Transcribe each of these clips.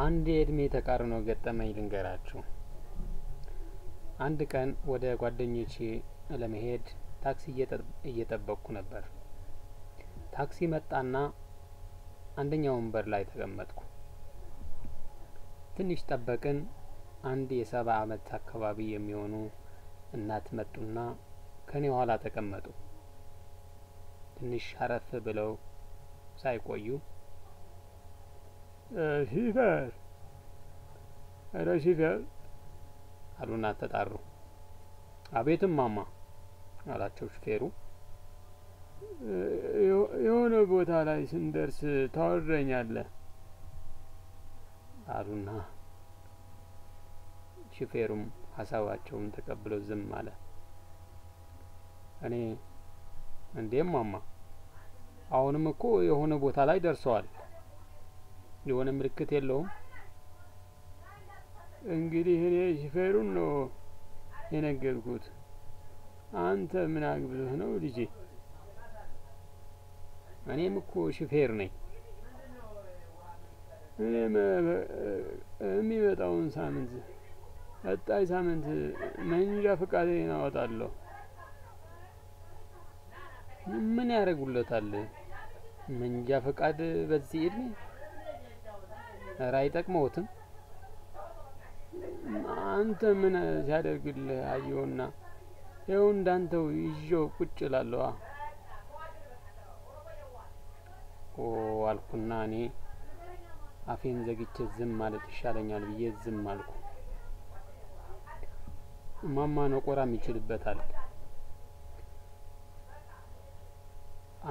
አንድ የእድሜ ተቃርኖ ገጠመኝ ልንገራችሁ። አንድ ቀን ወደ ጓደኞቼ ለመሄድ ታክሲ እየጠበቅኩ ነበር። ታክሲ መጣና አንደኛ ወንበር ላይ ተቀመጥኩ። ትንሽ ጠበቅን። አንድ የሰባ አመት አካባቢ የሚሆኑ እናት መጡና ከኔ ኋላ ተቀመጡ። ትንሽ አረፍ ብለው ሳይቆዩ ሺፌር፣ ኧረ ሺፌር አሉና ተጣሩ። አቤትም ማማ አላቸው ሹፌሩ። የሆነ ቦታ ላይ ስንደርስ ታወርደኛለህ አሉና ሹፌሩም ሀሳባቸውን ተቀብሎ ዝም አለ። እኔ እንዴም ማማ አሁንም እኮ የሆነ ቦታ ላይ ደርሰዋል። የሆነ ምልክት የለውም? እንግዲህ እኔ ሹፌሩን ነው የነገርኩት። አንተ ምን አግብተህ ነው ልጄ? እኔም እኮ ሹፌር ነኝ። እኔም የሚመጣውን ሳምንት ቀጣይ ሳምንት መንጃ ፈቃዴን አወጣለሁ። ምን ያደርጉለታል? መንጃ ፈቃድ በዚህ እድሜ ኧረ አይጠቅመውትም። አንተ ምን ሲያደርግልህ አየውና ይኸው እንዳንተው ይዤው ቁጭ እላለዋ። ኦ አልኩና እኔ አፌን ዘግቼ ዝም ማለት ይሻለኛል ብዬ ዝም አልኩ። እማማ ነቆራም ይችልበታል።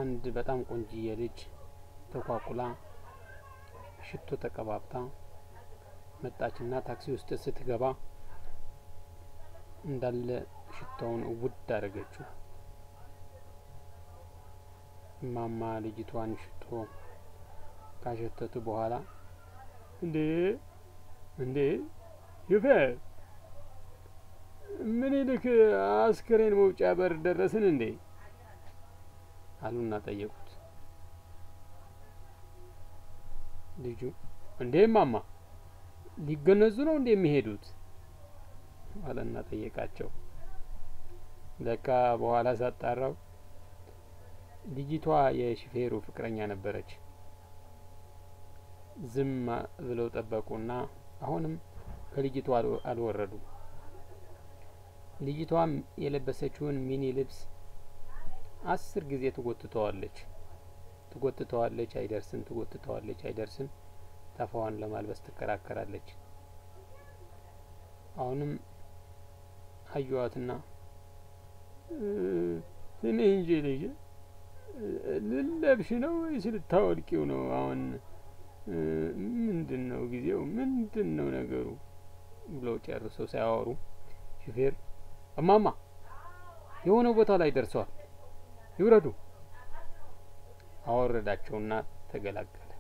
አንድ በጣም ቆንጅዬ ልጅ ተኳኩላ ሽቶ ተቀባብታ መጣችና ታክሲ ውስጥ ስትገባ እንዳለ ሽቶውን ውድ አደረገችው። እማማ ልጅቷን ሽቶ ካሸተቱ በኋላ እንዴ እንዴ ምን ይልክ አስክሬን መውጫ በር ደረስን እንዴ አሉና ጠየቁት። ልጁ እንዴ ማማ ሊገነዙ ነው እንዴ የሚሄዱት አለና ጠየቃቸው። ለካ በኋላ ሳጣራው ልጅቷ የሹፌሩ ፍቅረኛ ነበረች። ዝም ብለው ጠበቁና አሁንም ከልጅቷ አልወረዱ። ልጅቷም የለበሰችውን ሚኒ ልብስ አስር ጊዜ ትጎትተዋለች ትጎትተዋለች፣ አይደርስም፣ ትጎትተዋለች፣ አይደርስም። ተፋዋን ለማልበስ ትከራከራለች። አሁንም አየዋትና ስሜ እንጂ ልጅ ልለብሽ ነው ወይስ ልታወልቂው ነው? አሁን ምንድን ነው ጊዜው? ምንድን ነው ነገሩ? ብለው ጨርሰው ሳያወሩ ሹፌር እማማ የሆነ ቦታ ላይ ደርሰዋል፣ ይውረዱ አወረዳቸውና ተገላገል